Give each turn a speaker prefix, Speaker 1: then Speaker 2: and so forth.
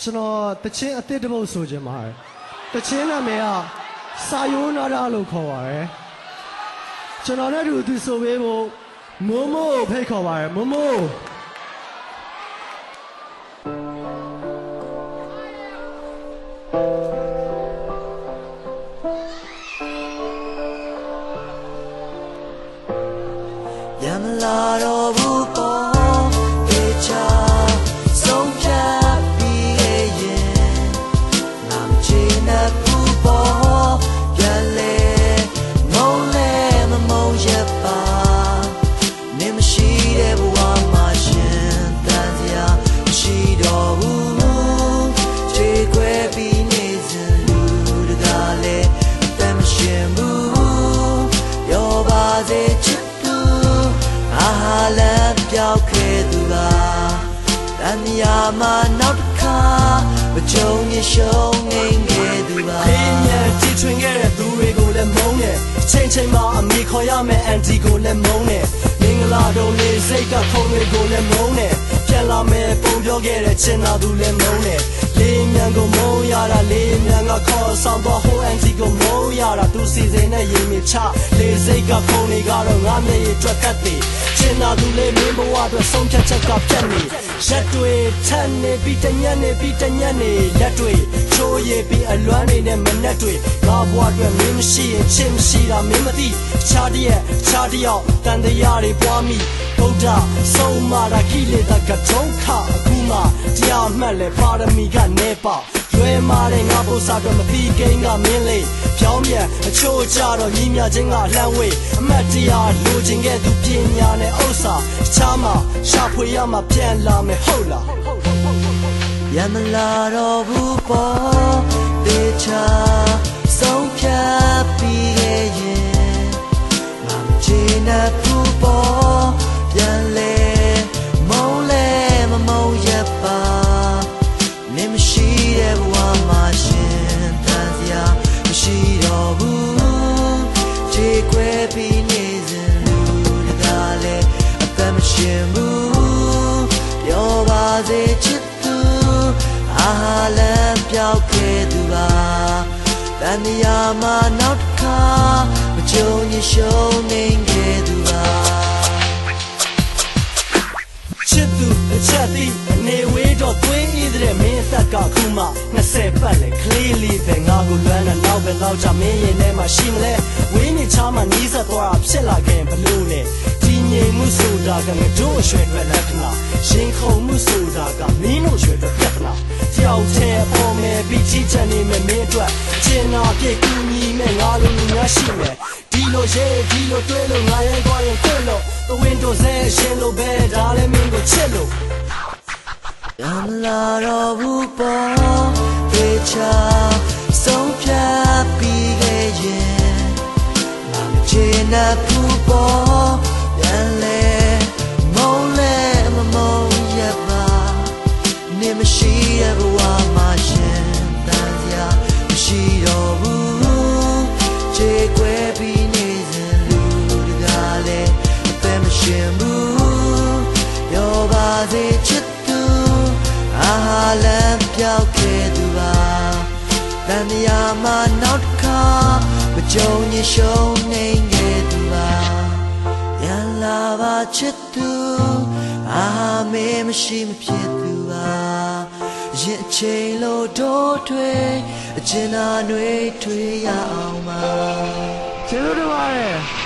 Speaker 1: ကျွန်တော်တချင်းအစ်စ်တစ်ပုတ်ဆိုခြင်းပါတယ်တချင်းနာမည်ကစာယိုးနာတာလို့ခေါ်ပါတယ်ကျွန်တော်နဲ့အတူသူဆိုပေးဖို့မိုးမိုးကိုဖိတ်ခေါ်ပါတယ်မိုးမိုး
Speaker 2: ရမလာတော့ဘူး ပြောက်ခဲ့သူပါတန်မြာမှာနောက်တစ်ခါမကြုံရရှုံးနေခဲ့သူပါ
Speaker 1: ဖေးမြန်တီထွင်ခဲ့တဲ့သူတွေကိုလည်းမုန်းတယ်ချိန်ချိန်မှာအမိခေါ်ရမယ်အန်တီကိုလည်းမုန်းတယ်မင်္ဂလာတုံးလေးစိတ်ကခုံတွေကိုလည်းမုန်းတယ်ပြန်လာမယ်ပုံပြောခဲ့တဲ့ချင်နာသူလည်းမုန်းတယ်လေးမြန်ကိုမုန်းရတာလေးမြန်ကခေါ်ဆောင်တော့ဟိုအန် တီကိုမုန်းရတာသူစီစဉ်တဲ့ရင်မြချလေးစိတ်ကခုံတွေကတော့ငါမျက်ရည်တွက်ကတ်တယ်ချင်နာသူလေးမင်းဘဝအတွက်ဆုံးဖြတ်ချက်ကပြတ်နေရက်တွေထက်နေပြီးတညက်နေပြီးတညက်နေလက်တွေချိုးရည်ပြီးအလွမ်းနေနဲ့မနှက်တွေငါဘဝအတွက်မင်းမရှိရင်ချစ်မရှိတာမင်းမသိခြားတည်းခြားတယောက်တန်တရားတွေပွားမိဗုဒ္ဓဆုံးမတာကိလေသာကဒုက္ခအခုမှတရားမှတ်လဲပါရမီကနေပါ ရွယ်မာတဲ့ငါပု္ပ္ပစာတော့မသိကိန်းကမင်းလေးဖြောင်းမြန်အချို့ကြတော့ညီမြချင်းကလှမ်းဝေးအမတ်တရားလိုချင်ခဲ့သူပညာနဲ့ဥစ္စာချားမှရှာဖွေရမှပြန်လာမယ်ဟုတ်လား
Speaker 2: ရမလာတော့ဘူးပေါ့တေချာ ပြီးနေစဉ်လူတကားလဲအသက်မရှင်ဘူးပြောပါစေချစ်သူအာဟာလမ်းပြောက်ခဲ့သူပါတန်မြာမှာနောက်တစ်ခါမကြုံရရှုံးနေခဲ့သူပါ
Speaker 1: ချစ်သူတစ်ချက်သည် သက်ကခုမှ20ပတ်လေကလေးလေးပဲငါကိုလွမ်းတဲ့နောက်ပဲလောက်ချမင်းရင်ထဲမှာရှိမလဲဝင်းနေချာမှနီးစပ်သွားဖြစ်လာခဲ့ဘလို့လဲဒီငြိမ်မှုဆိုတာကငါတို့အရွယ်တွေလက္ခဏာရှင်ခုံမှုဆိုတာကမင်းတို့ရွယ်တွေပြဿနာကြောက်တဲ့ပေါ်မယ်ပြီးချီချန်နေမယ်မင်းအတွက်ကျင်နာပြည့်ကူညီမယ်ငါလိုလူများရှိမယ်ဒီလိုရဲ့ဒီလိုတွဲလို့ငါရဲ့သွားရင်ခွင့်လို့ The windows နဲ့ရှင်လို့ပဲဒါလည်းမင်းကိုချစ်လို့
Speaker 2: ရမလာတော့ဘူးပေါ့တေချာ န်မြာမှာနောက်တစ်ခါမကြုံရရှုံးနေခဲ့သူပါရန်လာပါချစ်သူအာမေမရှိမဖြစ်သူပါရင်အချိန်လို့တို့ထွေအကျဉ်းသာတွေထွေရအောင်ပါ
Speaker 1: ကျေးဇူးတင်ပါတယ်